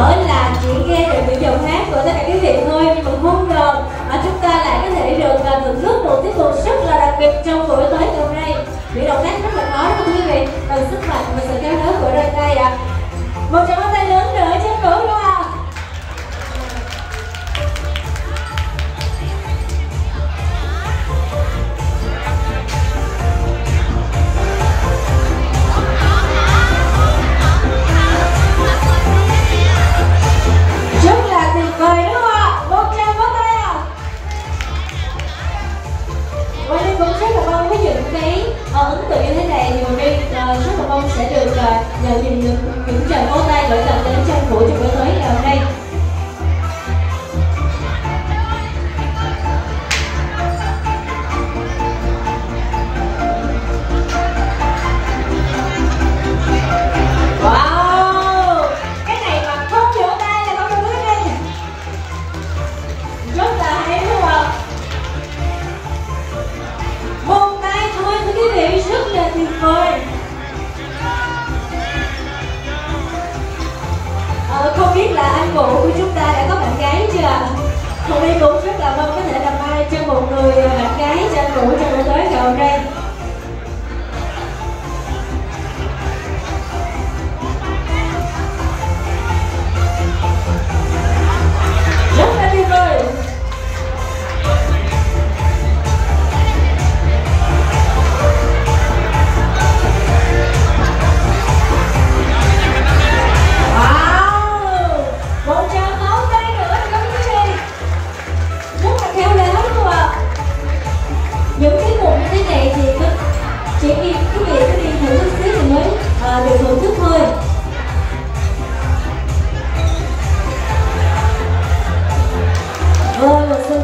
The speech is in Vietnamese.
là chỉ nghe được những giọng hát của tất cả quý vị thôi, nhưng mà không ngờ mà chúng ta lại có thể được à, thưởng thức một tiết mục rất là đặc biệt trong buổi tối hôm nay. Những động tác rất là khó đó quý vị? Bằng sức mạnh và sự khéo léo của đôi tay ạ. À. một tràng tay lớn nữa cho luôn các ờ, sẽ được ờ, uh, nhận những những những tràng vỗ tay gửi tặng anh vũ của chúng ta đã có bạn gái chưa? Hôm nay cũng rất là mong có thể làm mai chỉ khi quý vị cứ đi thử chút xíu thì mới à, được thưởng thức thôi. Rồi một số